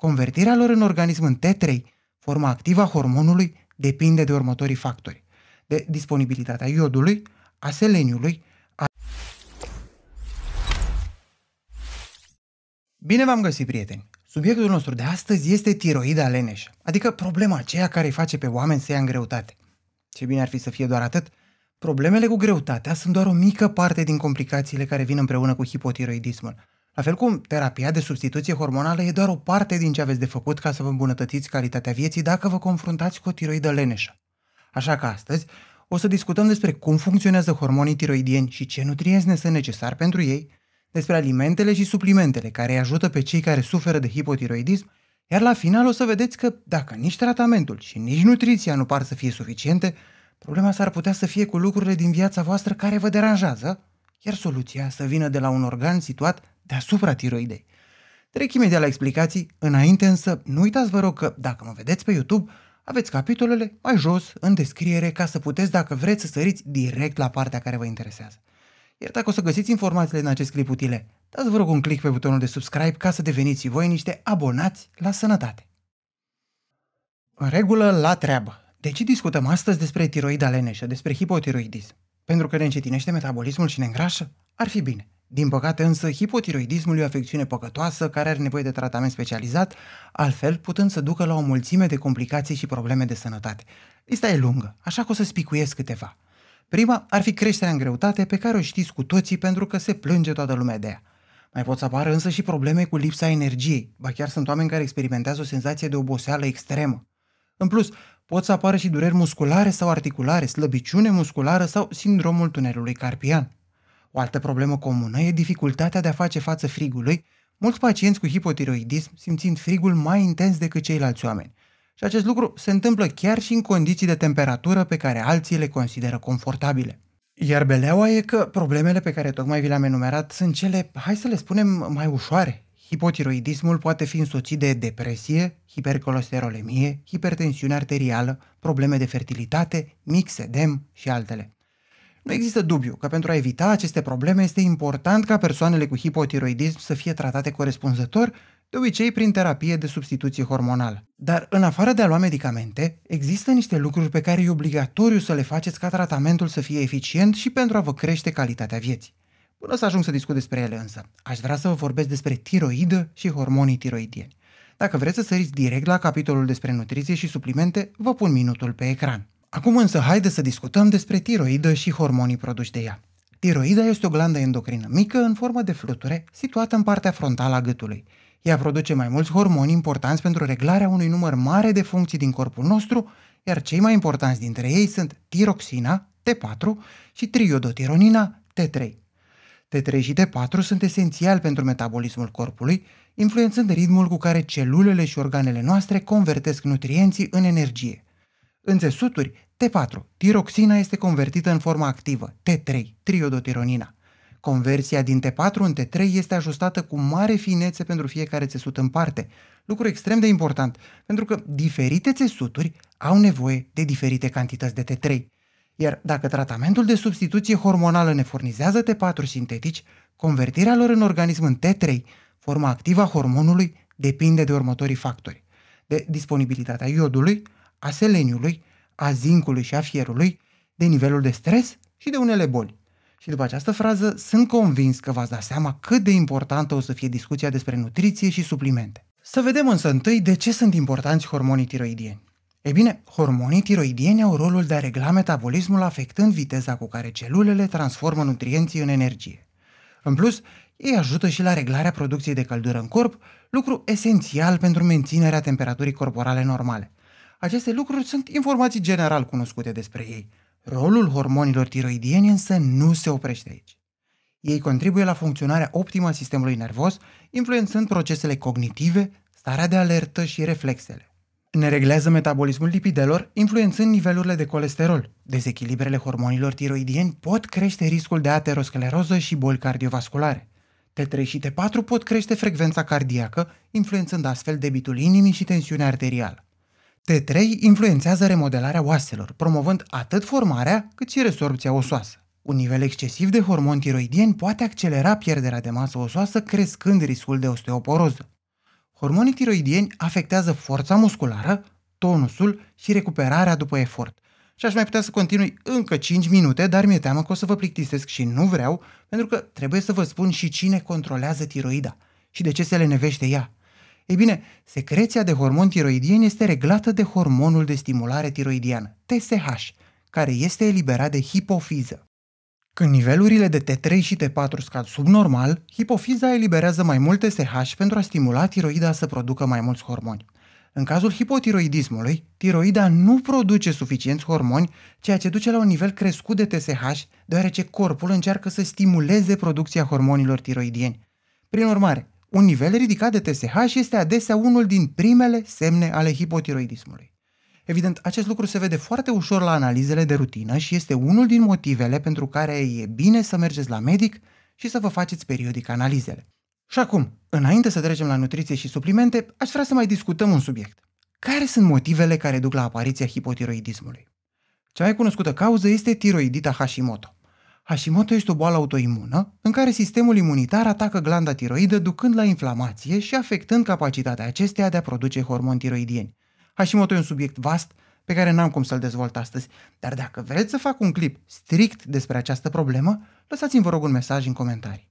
Convertirea lor în organism în T3, forma activă a hormonului, depinde de următorii factori. De disponibilitatea iodului, a seleniului, a... Bine v-am găsit, prieteni! Subiectul nostru de astăzi este tiroida leneșă, adică problema aceea care îi face pe oameni să ia în greutate. Ce bine ar fi să fie doar atât, problemele cu greutatea sunt doar o mică parte din complicațiile care vin împreună cu hipotiroidismul. La fel cum terapia de substituție hormonală e doar o parte din ce aveți de făcut ca să vă îmbunătățiți calitatea vieții dacă vă confruntați cu o tiroidă leneșă. Așa că astăzi o să discutăm despre cum funcționează hormonii tiroidieni și ce nutrienți ne sunt necesari pentru ei, despre alimentele și suplimentele care îi ajută pe cei care suferă de hipotiroidism, iar la final o să vedeți că dacă nici tratamentul și nici nutriția nu par să fie suficiente, problema s-ar putea să fie cu lucrurile din viața voastră care vă deranjează, iar soluția să vină de la un organ situat deasupra tiroidei. Trec imediat la explicații, înainte însă nu uitați vă rog că dacă mă vedeți pe YouTube, aveți capitolele mai jos, în descriere, ca să puteți, dacă vreți, să săriți direct la partea care vă interesează. Iar dacă o să găsiți informațiile în acest clip utile, dați vă rog un click pe butonul de subscribe ca să deveniți voi niște abonați la sănătate. În regulă, la treabă. De ce discutăm astăzi despre tiroida leneșă, despre hipotiroidism? Pentru că ne încetinește metabolismul și ne îngrașă? Ar fi bine. Din păcate însă, hipotiroidismul e o afecțiune păcătoasă care are nevoie de tratament specializat, altfel putând să ducă la o mulțime de complicații și probleme de sănătate. Lista e lungă, așa că o să spicuiesc câteva. Prima ar fi creșterea în greutate pe care o știți cu toții pentru că se plânge toată lumea de ea. Mai pot să apară însă și probleme cu lipsa energiei, ba chiar sunt oameni care experimentează o senzație de oboseală extremă. În plus, pot să apară și dureri musculare sau articulare, slăbiciune musculară sau sindromul tunelului carpian. O altă problemă comună e dificultatea de a face față frigului, mulți pacienți cu hipotiroidism simțind frigul mai intens decât ceilalți oameni. Și acest lucru se întâmplă chiar și în condiții de temperatură pe care alții le consideră confortabile. Iar beleaua e că problemele pe care tocmai vi le-am enumerat sunt cele, hai să le spunem, mai ușoare. Hipotiroidismul poate fi însoțit de depresie, hipercolesterolemie, hipertensiune arterială, probleme de fertilitate, mix edem și altele. Nu există dubiu că pentru a evita aceste probleme este important ca persoanele cu hipotiroidism să fie tratate corespunzător, de obicei prin terapie de substituție hormonală. Dar în afară de a lua medicamente, există niște lucruri pe care e obligatoriu să le faceți ca tratamentul să fie eficient și pentru a vă crește calitatea vieții. Până să ajung să discut despre ele însă, aș vrea să vă vorbesc despre tiroidă și hormonii tiroidieni. Dacă vreți să săriți direct la capitolul despre nutriție și suplimente, vă pun minutul pe ecran. Acum însă haide să discutăm despre tiroidă și hormonii produși de ea. Tiroida este o glandă endocrină mică în formă de fluture, situată în partea frontală a gâtului. Ea produce mai mulți hormoni importanți pentru reglarea unui număr mare de funcții din corpul nostru, iar cei mai importanți dintre ei sunt tiroxina, T4, și triodotironina, T3. T3 și T4 sunt esențiali pentru metabolismul corpului, influențând ritmul cu care celulele și organele noastre convertesc nutrienții în energie – în țesuturi, T4, tiroxina este convertită în forma activă, T3, triodotironina. Conversia din T4 în T3 este ajustată cu mare finețe pentru fiecare țesut în parte, lucru extrem de important, pentru că diferite țesuturi au nevoie de diferite cantități de T3. Iar dacă tratamentul de substituție hormonală ne furnizează T4 sintetici, convertirea lor în organism în T3, forma activă a hormonului, depinde de următorii factori. De disponibilitatea iodului, a seleniului, a zincului și a fierului, de nivelul de stres și de unele boli. Și după această frază sunt convins că v-ați dat seama cât de importantă o să fie discuția despre nutriție și suplimente. Să vedem însă întâi de ce sunt importanți hormonii tiroidieni. Ei bine, hormonii tiroidieni au rolul de a regla metabolismul afectând viteza cu care celulele transformă nutrienții în energie. În plus, ei ajută și la reglarea producției de căldură în corp, lucru esențial pentru menținerea temperaturii corporale normale. Aceste lucruri sunt informații general cunoscute despre ei. Rolul hormonilor tiroidieni însă nu se oprește aici. Ei contribuie la funcționarea optimă a sistemului nervos, influențând procesele cognitive, starea de alertă și reflexele. Ne reglează metabolismul lipidelor, influențând nivelurile de colesterol. Dezechilibrele hormonilor tiroidieni pot crește riscul de ateroscleroză și boli cardiovasculare. T3 și T4 pot crește frecvența cardiacă, influențând astfel debitul inimii și tensiunea arterială. T3 influențează remodelarea oaselor, promovând atât formarea cât și resorpția osoasă. Un nivel excesiv de hormon tiroidien poate accelera pierderea de masă osoasă, crescând riscul de osteoporoză. Hormonii tiroidieni afectează forța musculară, tonusul și recuperarea după efort. Și aș mai putea să continui încă 5 minute, dar mi-e teamă că o să vă plictisesc și nu vreau, pentru că trebuie să vă spun și cine controlează tiroida și de ce se lenevește ea. Ei bine, secreția de hormon tiroidien este reglată de hormonul de stimulare tiroidiană, TSH, care este eliberat de hipofiză. Când nivelurile de T3 și T4 scad subnormal, hipofiza eliberează mai mult TSH pentru a stimula tiroida să producă mai mulți hormoni. În cazul hipotiroidismului, tiroida nu produce suficienți hormoni, ceea ce duce la un nivel crescut de TSH, deoarece corpul încearcă să stimuleze producția hormonilor tiroidieni. Prin urmare, un nivel ridicat de TSH este adesea unul din primele semne ale hipotiroidismului. Evident, acest lucru se vede foarte ușor la analizele de rutină și este unul din motivele pentru care e bine să mergeți la medic și să vă faceți periodic analizele. Și acum, înainte să trecem la nutriție și suplimente, aș vrea să mai discutăm un subiect. Care sunt motivele care duc la apariția hipotiroidismului? Cea mai cunoscută cauză este tiroidita Hashimoto. Hashimoto este o boală autoimună în care sistemul imunitar atacă glanda tiroidă ducând la inflamație și afectând capacitatea acesteia de a produce hormoni tiroidieni. Hashimoto e un subiect vast pe care n-am cum să-l dezvolt astăzi, dar dacă vreți să fac un clip strict despre această problemă, lăsați-mi vă rog un mesaj în comentarii.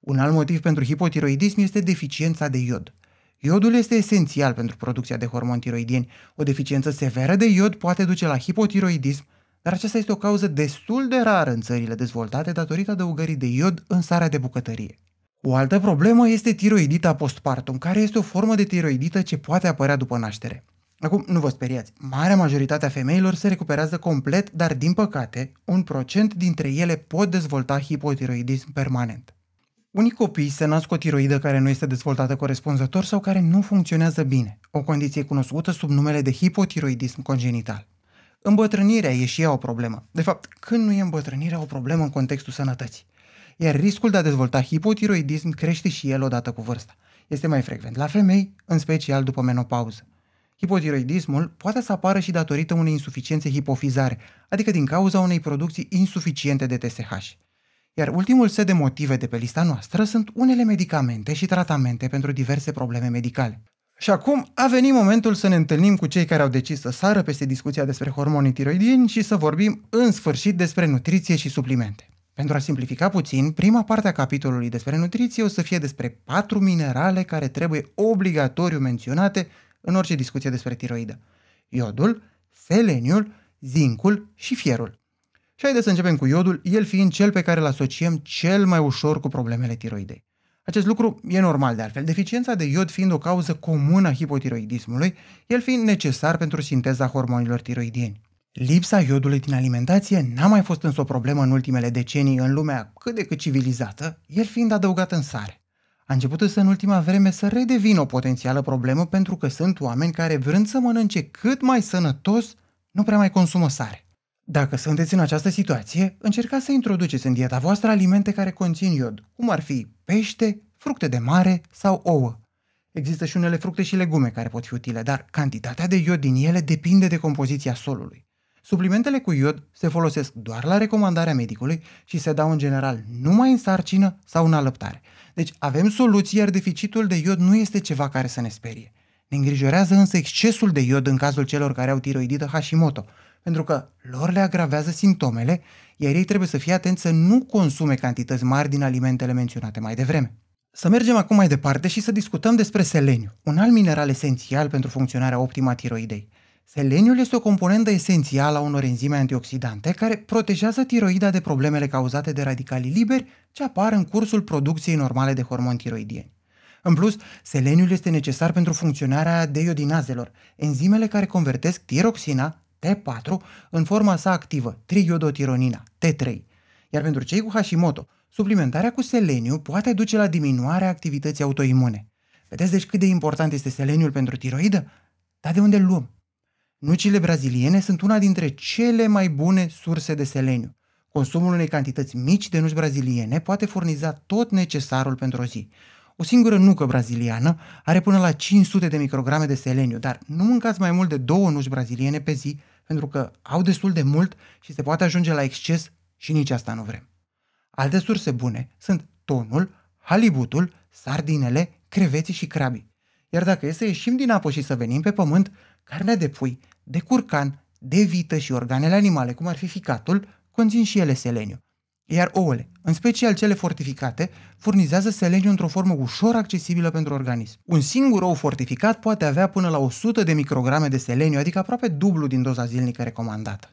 Un alt motiv pentru hipotiroidism este deficiența de iod. Iodul este esențial pentru producția de hormoni tiroidieni. O deficiență severă de iod poate duce la hipotiroidism, dar aceasta este o cauză destul de rară în țările dezvoltate datorită adăugării de iod în sarea de bucătărie. O altă problemă este tiroidita postpartum, care este o formă de tiroidită ce poate apărea după naștere. Acum, nu vă speriați, marea majoritate a femeilor se recuperează complet, dar din păcate, un procent dintre ele pot dezvolta hipotiroidism permanent. Unii copii se nasc cu o tiroidă care nu este dezvoltată corespunzător sau care nu funcționează bine, o condiție cunoscută sub numele de hipotiroidism congenital. Îmbătrânirea e și ea o problemă. De fapt, când nu e îmbătrânirea o problemă în contextul sănătății? Iar riscul de a dezvolta hipotiroidism crește și el odată cu vârsta. Este mai frecvent la femei, în special după menopauză. Hipotiroidismul poate să apară și datorită unei insuficiențe hipofizare, adică din cauza unei producții insuficiente de TSH. Iar ultimul set de motive de pe lista noastră sunt unele medicamente și tratamente pentru diverse probleme medicale. Și acum a venit momentul să ne întâlnim cu cei care au decis să sară peste discuția despre hormonii tiroidieni și să vorbim în sfârșit despre nutriție și suplimente. Pentru a simplifica puțin, prima parte a capitolului despre nutriție o să fie despre patru minerale care trebuie obligatoriu menționate în orice discuție despre tiroidă. Iodul, seleniul, zincul și fierul. Și haideți să începem cu iodul, el fiind cel pe care îl asociem cel mai ușor cu problemele tiroidei. Acest lucru e normal de altfel, deficiența de iod fiind o cauză comună a hipotiroidismului, el fiind necesar pentru sinteza hormonilor tiroidieni. Lipsa iodului din alimentație n-a mai fost însă o problemă în ultimele decenii în lumea cât de cât civilizată, el fiind adăugat în sare. A început însă în ultima vreme să redevină o potențială problemă pentru că sunt oameni care vrând să mănânce cât mai sănătos, nu prea mai consumă sare. Dacă sunteți în această situație, încercați să introduceți în dieta voastră alimente care conțin iod, cum ar fi pește, fructe de mare sau ouă. Există și unele fructe și legume care pot fi utile, dar cantitatea de iod din ele depinde de compoziția solului. Suplimentele cu iod se folosesc doar la recomandarea medicului și se dau în general numai în sarcină sau în alăptare. Deci avem soluții, iar deficitul de iod nu este ceva care să ne sperie. Ne îngrijorează însă excesul de iod în cazul celor care au tiroidită Hashimoto, pentru că lor le agravează simptomele, iar ei trebuie să fie atenți să nu consume cantități mari din alimentele menționate mai devreme. Să mergem acum mai departe și să discutăm despre seleniu, un alt mineral esențial pentru funcționarea optimă a tiroidei. Seleniul este o componentă esențială a unor enzime antioxidante care protejează tiroida de problemele cauzate de radicalii liberi ce apar în cursul producției normale de hormoni tiroidieni. În plus, seleniul este necesar pentru funcționarea deiodinazelor, enzimele care convertesc tiroxina, T4, în forma sa activă, triiodotironina, T3. Iar pentru cei cu Hashimoto, suplimentarea cu seleniu poate duce la diminuarea activității autoimune. Vedeți deci cât de important este seleniul pentru tiroidă? Dar de unde îl luăm? Nucile braziliene sunt una dintre cele mai bune surse de seleniu. Consumul unei cantități mici de nuci braziliene poate furniza tot necesarul pentru o zi. O singură nucă braziliană are până la 500 de micrograme de seleniu, dar nu mâncați mai mult de două nuci braziliene pe zi, pentru că au destul de mult și se poate ajunge la exces și nici asta nu vrem. Alte surse bune sunt tonul, halibutul, sardinele, creveții și crabii. Iar dacă e să ieșim din apă și să venim pe pământ, carnea de pui, de curcan, de vită și organele animale, cum ar fi ficatul, conțin și ele seleniu. Iar ouăle, în special cele fortificate, furnizează seleniu într-o formă ușor accesibilă pentru organism. Un singur ou fortificat poate avea până la 100 de micrograme de seleniu, adică aproape dublu din doza zilnică recomandată.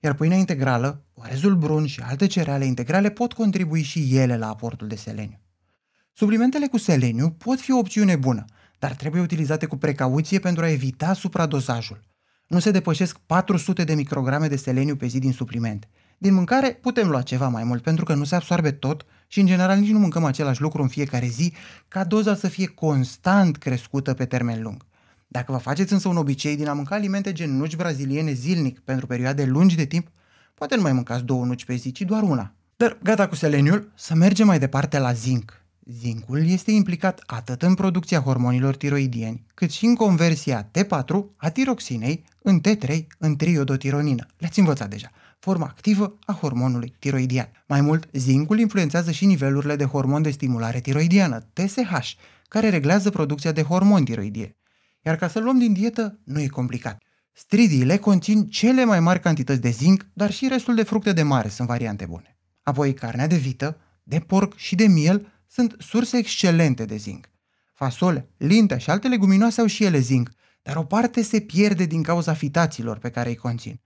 Iar pâinea integrală, orezul brun și alte cereale integrale pot contribui și ele la aportul de seleniu. Suplimentele cu seleniu pot fi o opțiune bună, dar trebuie utilizate cu precauție pentru a evita supradosajul. Nu se depășesc 400 de micrograme de seleniu pe zi din suplimente. Din mâncare putem lua ceva mai mult pentru că nu se absorbe tot și în general nici nu mâncăm același lucru în fiecare zi ca doza să fie constant crescută pe termen lung. Dacă vă faceți însă un obicei din a mânca alimente gen nuci braziliene zilnic pentru perioade lungi de timp, poate nu mai mâncați două nuci pe zi, ci doar una. Dar gata cu seleniul, să mergem mai departe la zinc. Zincul este implicat atât în producția hormonilor tiroidieni, cât și în conversia T4 a tiroxinei în T3 în triodotironină. Le-ați învățat deja forma activă a hormonului tiroidian. Mai mult, zincul influențează și nivelurile de hormon de stimulare tiroidiană, TSH, care reglează producția de hormoni tiroidie. Iar ca să luăm din dietă, nu e complicat. Stridiile conțin cele mai mari cantități de zinc, dar și restul de fructe de mare sunt variante bune. Apoi, carnea de vită, de porc și de miel sunt surse excelente de zinc. Fasole, lintea și alte leguminoase au și ele zinc, dar o parte se pierde din cauza fitaților pe care îi conțin.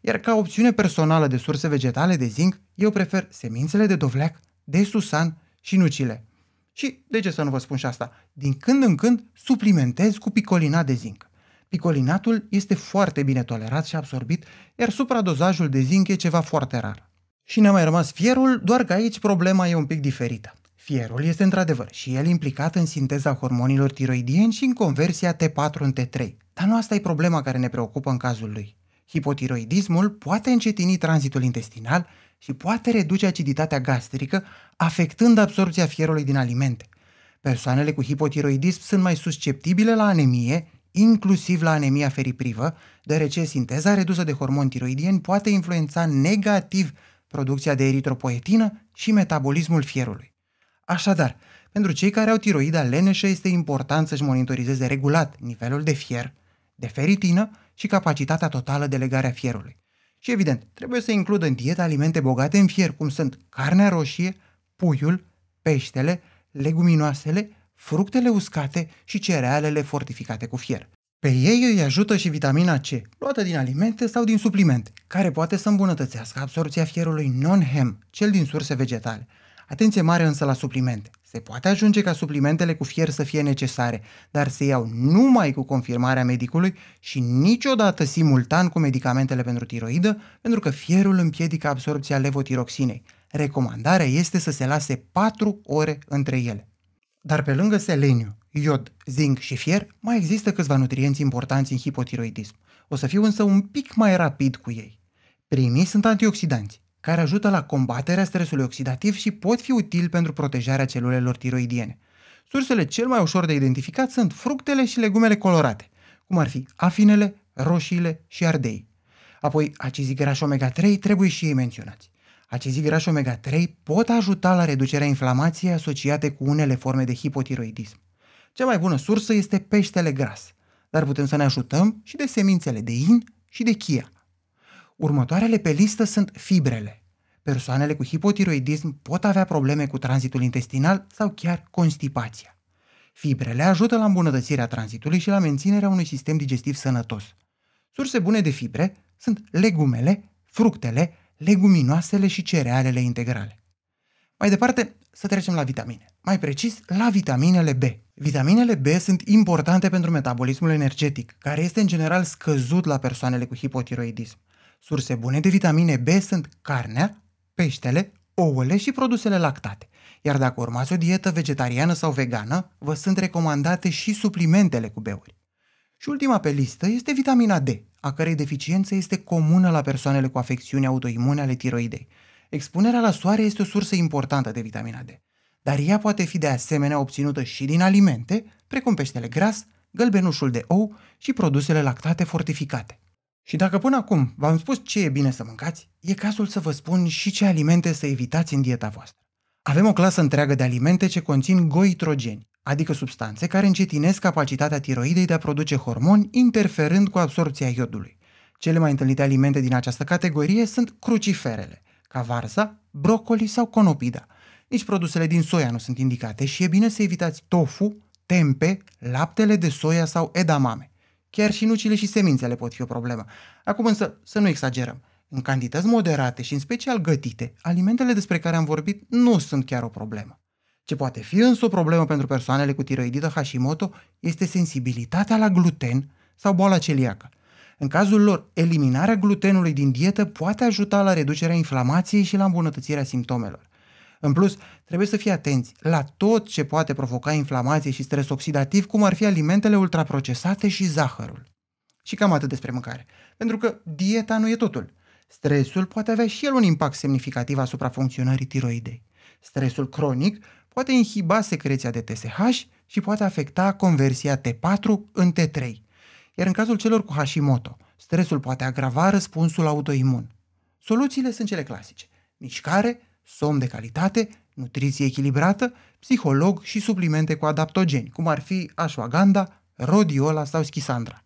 Iar ca opțiune personală de surse vegetale de zinc, eu prefer semințele de dovleac, de susan și nucile. Și, de ce să nu vă spun și asta, din când în când suplimentez cu picolinat de zinc. Picolinatul este foarte bine tolerat și absorbit, iar supradozajul de zinc e ceva foarte rar. Și ne-a mai rămas fierul, doar că aici problema e un pic diferită. Fierul este într-adevăr și el implicat în sinteza hormonilor tiroidieni și în conversia T4 în T3. Dar nu asta e problema care ne preocupă în cazul lui. Hipotiroidismul poate încetini tranzitul intestinal și poate reduce aciditatea gastrică, afectând absorpția fierului din alimente. Persoanele cu hipotiroidism sunt mai susceptibile la anemie, inclusiv la anemia feriprivă, deoarece sinteza redusă de hormoni tiroidieni poate influența negativ producția de eritropoetină și metabolismul fierului. Așadar, pentru cei care au tiroida leneșă este important să-și monitorizeze regulat nivelul de fier, de feritină și capacitatea totală de legare a fierului. Și evident, trebuie să includă în dietă alimente bogate în fier, cum sunt carnea roșie, puiul, peștele, leguminoasele, fructele uscate și cerealele fortificate cu fier. Pe ei îi ajută și vitamina C, luată din alimente sau din suplimente, care poate să îmbunătățească absorpția fierului non-hem, cel din surse vegetale. Atenție mare însă la suplimente. Se poate ajunge ca suplimentele cu fier să fie necesare, dar se iau numai cu confirmarea medicului și niciodată simultan cu medicamentele pentru tiroidă, pentru că fierul împiedică absorpția levotiroxinei. Recomandarea este să se lase 4 ore între ele. Dar pe lângă seleniu, iod, zinc și fier, mai există câțiva nutrienți importanți în hipotiroidism. O să fiu însă un pic mai rapid cu ei. Primii sunt antioxidanți care ajută la combaterea stresului oxidativ și pot fi utili pentru protejarea celulelor tiroidiene. Sursele cel mai ușor de identificat sunt fructele și legumele colorate, cum ar fi afinele, roșiile și ardei. Apoi, acizii grași omega-3 trebuie și ei menționați. Acizii grași omega-3 pot ajuta la reducerea inflamației asociate cu unele forme de hipotiroidism. Cea mai bună sursă este peștele gras, dar putem să ne ajutăm și de semințele de in și de chia. Următoarele pe listă sunt fibrele. Persoanele cu hipotiroidism pot avea probleme cu tranzitul intestinal sau chiar constipația. Fibrele ajută la îmbunătățirea tranzitului și la menținerea unui sistem digestiv sănătos. Surse bune de fibre sunt legumele, fructele, leguminoasele și cerealele integrale. Mai departe, să trecem la vitamine. Mai precis, la vitaminele B. Vitaminele B sunt importante pentru metabolismul energetic, care este în general scăzut la persoanele cu hipotiroidism. Surse bune de vitamine B sunt carnea, peștele, ouăle și produsele lactate. Iar dacă urmați o dietă vegetariană sau vegană, vă sunt recomandate și suplimentele cu beuri. Și ultima pe listă este vitamina D, a cărei deficiență este comună la persoanele cu afecțiuni autoimune ale tiroidei. Expunerea la soare este o sursă importantă de vitamina D, dar ea poate fi de asemenea obținută și din alimente, precum peștele gras, gălbenușul de ou și produsele lactate fortificate. Și dacă până acum v-am spus ce e bine să mâncați, e cazul să vă spun și ce alimente să evitați în dieta voastră. Avem o clasă întreagă de alimente ce conțin goitrogeni, adică substanțe care încetinesc capacitatea tiroidei de a produce hormoni, interferând cu absorpția iodului. Cele mai întâlnite alimente din această categorie sunt cruciferele, ca varza, brocoli sau conopida. Nici produsele din soia nu sunt indicate și e bine să evitați tofu, tempe, laptele de soia sau edamame. Chiar și nucile și semințele pot fi o problemă. Acum însă să nu exagerăm. În cantități moderate și în special gătite, alimentele despre care am vorbit nu sunt chiar o problemă. Ce poate fi însă o problemă pentru persoanele cu tiroidită Hashimoto este sensibilitatea la gluten sau boala celiacă. În cazul lor, eliminarea glutenului din dietă poate ajuta la reducerea inflamației și la îmbunătățirea simptomelor. În plus, trebuie să fii atenți la tot ce poate provoca inflamație și stres oxidativ, cum ar fi alimentele ultraprocesate și zahărul. Și cam atât despre mâncare. Pentru că dieta nu e totul. Stresul poate avea și el un impact semnificativ asupra funcționării tiroidei. Stresul cronic poate inhiba secreția de TSH și poate afecta conversia T4 în T3. Iar în cazul celor cu Hashimoto, stresul poate agrava răspunsul autoimun. Soluțiile sunt cele clasice. Mișcare, somn de calitate, nutriție echilibrată, psiholog și suplimente cu adaptogeni, cum ar fi ashwagandha, rhodiola sau schisandra.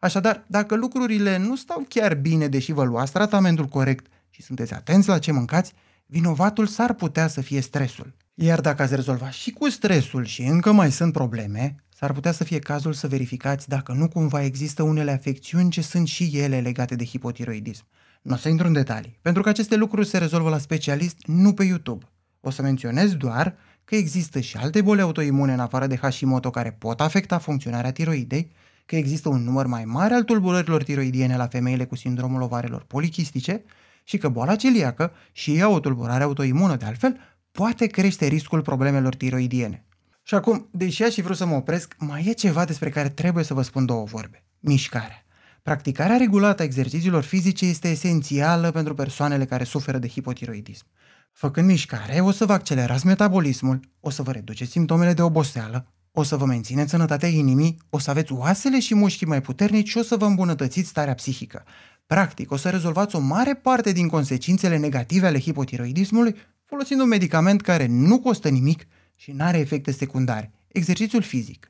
Așadar, dacă lucrurile nu stau chiar bine deși vă luați tratamentul corect și sunteți atenți la ce mâncați, vinovatul s-ar putea să fie stresul. Iar dacă ați rezolvat și cu stresul și încă mai sunt probleme, s-ar putea să fie cazul să verificați dacă nu cumva există unele afecțiuni ce sunt și ele legate de hipotiroidism. Nu o să intru în detalii, pentru că aceste lucruri se rezolvă la specialist, nu pe YouTube. O să menționez doar că există și alte boli autoimune în afară de Hashimoto care pot afecta funcționarea tiroidei, că există un număr mai mare al tulburărilor tiroidiene la femeile cu sindromul ovarelor polichistice și că boala celiacă și ea o tulburare autoimună de altfel poate crește riscul problemelor tiroidiene. Și acum, deși aș fi vrut să mă opresc, mai e ceva despre care trebuie să vă spun două vorbe. Mișcarea. Practicarea regulată a exercițiilor fizice este esențială pentru persoanele care suferă de hipotiroidism. Făcând mișcare, o să vă accelerați metabolismul, o să vă reduceți simptomele de oboseală, o să vă mențineți sănătatea inimii, o să aveți oasele și mușchii mai puternici și o să vă îmbunătățiți starea psihică. Practic, o să rezolvați o mare parte din consecințele negative ale hipotiroidismului folosind un medicament care nu costă nimic și nu are efecte secundare, exercițiul fizic.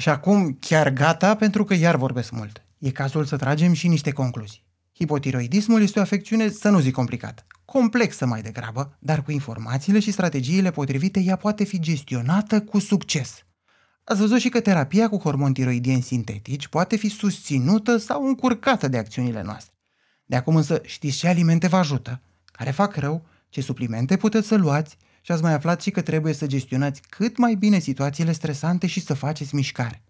Și acum chiar gata pentru că iar vorbesc mult. E cazul să tragem și niște concluzii. Hipotiroidismul este o afecțiune, să nu zic complicată, complexă mai degrabă, dar cu informațiile și strategiile potrivite ea poate fi gestionată cu succes. Ați văzut și că terapia cu hormoni tiroidieni sintetici poate fi susținută sau încurcată de acțiunile noastre. De acum însă știți ce alimente vă ajută, care fac rău, ce suplimente puteți să luați și ați mai aflat și că trebuie să gestionați cât mai bine situațiile stresante și să faceți mișcare.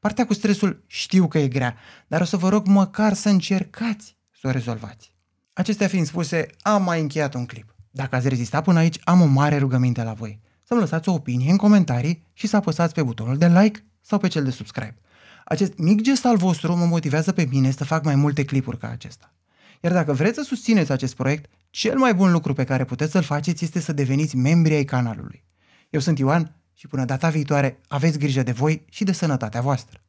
Partea cu stresul știu că e grea, dar o să vă rog măcar să încercați să o rezolvați. Acestea fiind spuse, am mai încheiat un clip. Dacă ați rezistat până aici, am o mare rugăminte la voi. Să-mi lăsați o opinie în comentarii și să apăsați pe butonul de like sau pe cel de subscribe. Acest mic gest al vostru mă motivează pe mine să fac mai multe clipuri ca acesta. Iar dacă vreți să susțineți acest proiect, cel mai bun lucru pe care puteți să-l faceți este să deveniți membri ai canalului. Eu sunt Ioan și până data viitoare aveți grijă de voi și de sănătatea voastră.